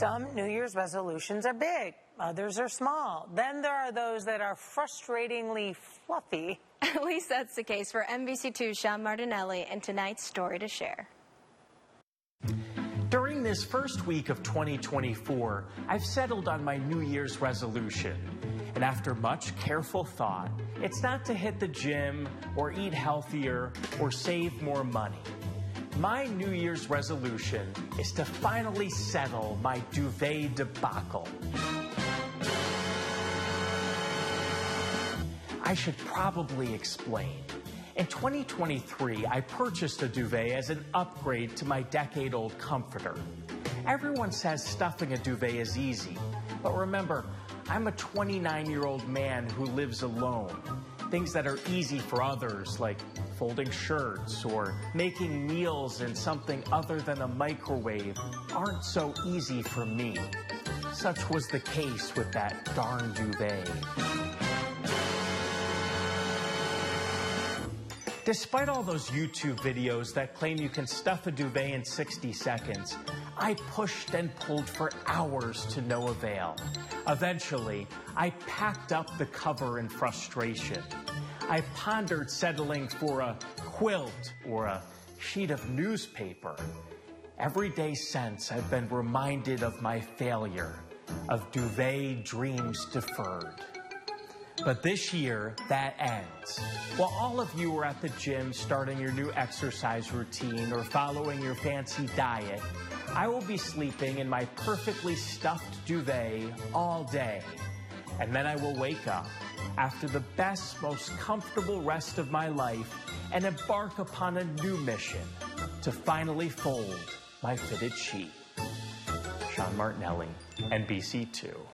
Some New Year's resolutions are big, others are small. Then there are those that are frustratingly fluffy. At least that's the case for NBC2's Sean Martinelli and tonight's story to share. During this first week of 2024, I've settled on my New Year's resolution. And after much careful thought, it's not to hit the gym or eat healthier or save more money. My New Year's resolution is to finally settle my duvet debacle. I should probably explain. In 2023, I purchased a duvet as an upgrade to my decade old comforter. Everyone says stuffing a duvet is easy, but remember, I'm a 29 year old man who lives alone. Things that are easy for others, like folding shirts or making meals in something other than a microwave, aren't so easy for me. Such was the case with that darn duvet. Despite all those YouTube videos that claim you can stuff a duvet in 60 seconds, I pushed and pulled for hours to no avail. Eventually, I packed up the cover in frustration. I pondered settling for a quilt or a sheet of newspaper. Every day since, I've been reminded of my failure, of duvet dreams deferred. But this year, that ends. While all of you are at the gym starting your new exercise routine or following your fancy diet, I will be sleeping in my perfectly stuffed duvet all day. And then I will wake up after the best, most comfortable rest of my life and embark upon a new mission to finally fold my fitted sheet. Sean Martinelli, NBC2.